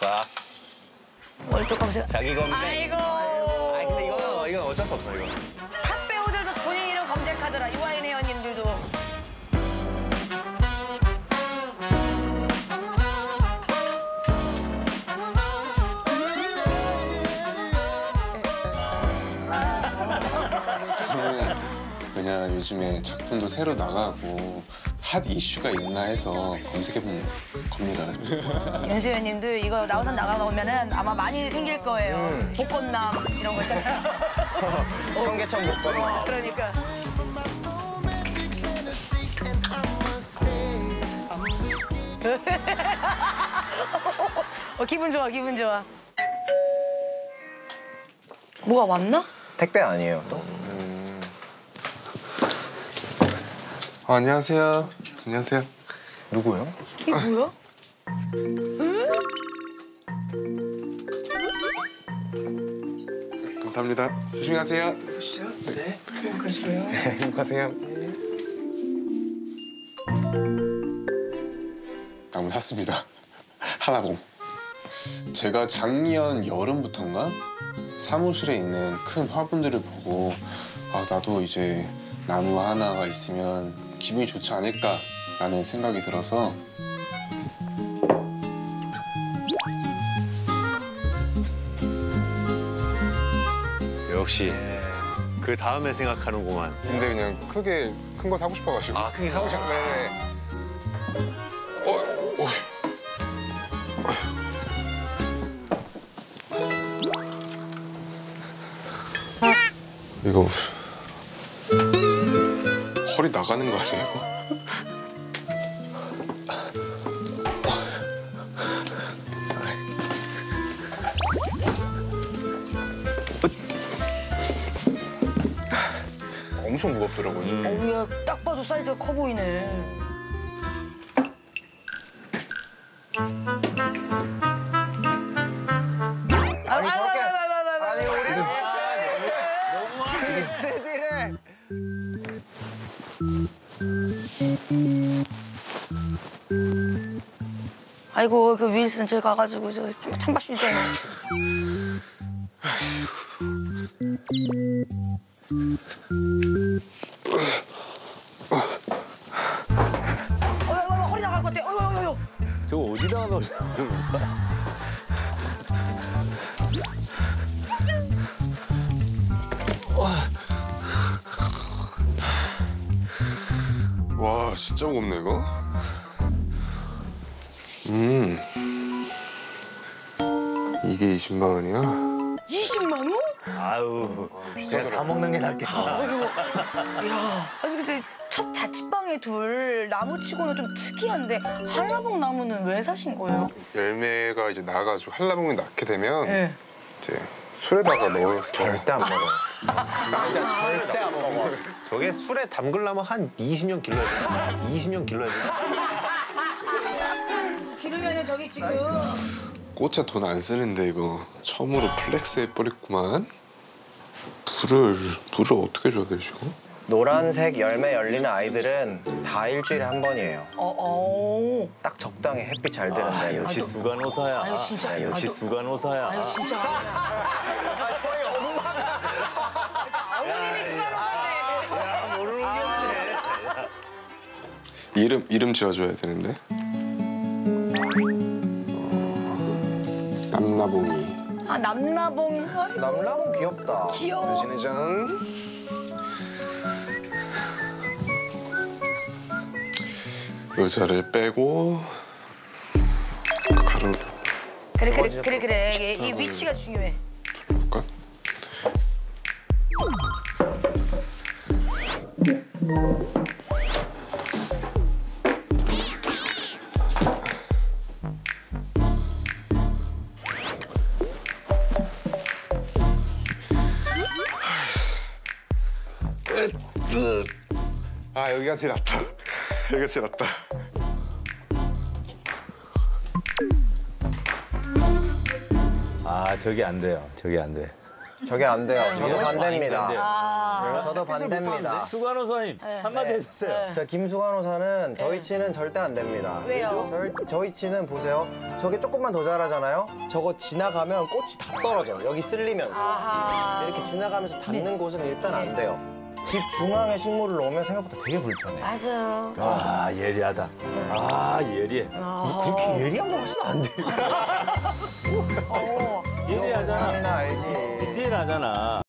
검색했습니까? 월드 검색. 자기 검색. 아이고. 아니 근데 이거 이건 어쩔 수 없어 이거. 탑 배우들도 본인 이름 검색하더라. 유아인 회원님들도. 요즘에 작품도 새로 나가고 핫 이슈가 있나 해서 검색해본 겁니다. 연수 회원님도 이거 나우선 나가보면은 아마 많이 생길 거예요. 복권남 이런 거 있잖아요. 청계천 목걸이. 어, 그러니까. 어, 기분 좋아, 기분 좋아. 뭐가 왔나? 택배 아니에요 또? 어, 안녕하세요. 안녕하세요. 누구요? 이게 뭐야? 감사합니다. 조심히 가세요. 네, 행복하시고요. 행복하세요. 나무 샀습니다. 하나봉. 제가 작년 여름부터인가 사무실에 있는 큰 화분들을 보고 아 나도 이제 나무 하나가 있으면 기분이 좋지 않을까라는 생각이 들어서 역시 그 다음에 생각하는구만. 근데 그냥 크게 큰 거 사고 싶어가지고 아 크게 사고 싶어. 네. 어, 어. 이거 허리 나가는 거 아니에요? 엄청 무겁더라고요. 어우야, 딱 봐도 사이즈가 커 보이네. 아이고, 그 윌슨 저기 가가지고 저 찬밥 주잖아. 어이, 어이, 어이, 허리 나갈 것 같아. 어이, 어이, 어이. 저거 어디다가 넣으려는 거야? 와 진짜 무겁네 이거. 이게 20만 원이야? 20만 원? 아유, 그냥 사 먹는 게 낫겠다. 야, 아니 근데 첫 자취방에 둘 나무 치고는 좀 특이한데 한라봉 나무는 왜 사신 거예요? 열매가 이제 나가지고 한라봉이 낳게 되면 네. 이제 술에다가 넣어서 절대 안 먹어. 진짜 절대 안 먹어. 저게 술에 담글라면 한 20년 길러야 돼. 20년 길러야 돼. 기르면은 저기 지금 꽃에 돈 안 쓰는데 이거 처음으로 flex 해버렸구만. 물을 물을 어떻게 줘야 되지 이거? 노란색 열매 열리는 아이들은 다 일주일에 한 번이에요. 어, 어. 딱 적당히 햇빛 잘 드는 아, 데. 역시 수간호사야. 아유, 진짜. 역시 아유, 수간호사야. 아유 진짜. 아, 저희 엄마가 어머님이 수간호사인데. 야, 모르는 게 없네. 이름 이름 지어줘야 되는데. 어, 남라봉이. 아 남나봉. 남라봉 귀엽다. 귀여워. 진해장. 여자를 빼고 가루 그래 그래 그래 그래. 이게 이 위치가 중요해. 아 여기가 제일 낫다. 여기가 제일 낫다. 아, 저기 안 돼요. 저기 안 돼. 저게 안 돼요. 저도. 반대입니다. 아, 저도 반대입니다. 수관 호사님 한마디 네. 해주세요. 저 김수관 호사는 저희 치는 절대 안 됩니다. 왜요? 저희, 저희 치는 보세요. 저게 조금만 더 자라잖아요. 저거 지나가면 꽃이 다 떨어져 요. 여기 쓸리면서. 아하. 이렇게 지나가면서 닿는 곳은 일단 안 돼요. 집 중앙에 식물을 놓으면 생각보다 되게 불편해요. 맞아요. 아 예리하다. 아 예리해. 그렇게 예리한 거안 돼요. 어. 예리하잖아. 사람이나 알지. 디테일하잖아.